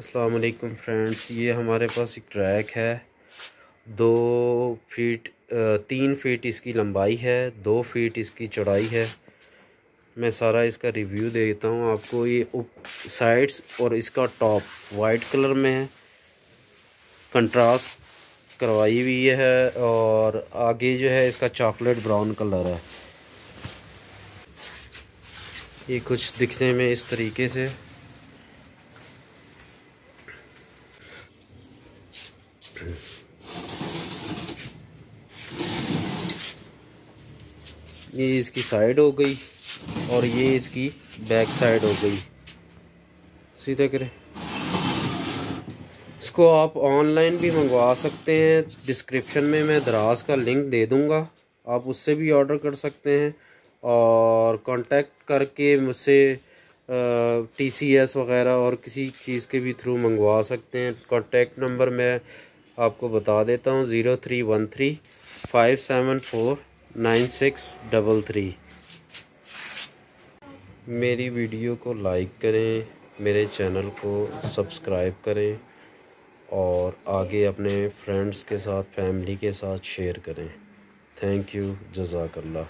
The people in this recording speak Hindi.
अस्सलाम वालेकुम फ्रेंड्स ये हमारे पास एक ट्रैक है। दो फीट तीन फीट इसकी लंबाई है, दो फीट इसकी चौड़ाई है। मैं सारा इसका रिव्यू देता हूँ आपको। ये उप साइड्स और इसका टॉप वाइट कलर में है। कंट्रास्ट करवाई हुई है और आगे जो है इसका चॉकलेट ब्राउन कलर है। ये कुछ दिखने में इस तरीके से। ये इसकी साइड हो गई और ये इसकी बैक साइड हो गई। सीधा करें। इसको आप ऑनलाइन भी मंगवा सकते हैं। डिस्क्रिप्शन में मैं दराज का लिंक दे दूँगा। आप उससे भी ऑर्डर कर सकते हैं और कांटेक्ट करके मुझसे टी सी एस वगैरह और किसी चीज़ के भी थ्रू मंगवा सकते हैं। कांटेक्ट नंबर मैं आपको बता देता हूँ, zero three one three five seven four nine six double three. मेरी वीडियो को लाइक करें, मेरे चैनल को सब्सक्राइब करें और आगे अपने फ्रेंड्स के साथ, फैमिली के साथ शेयर करें। थैंक यू जजाकल्ला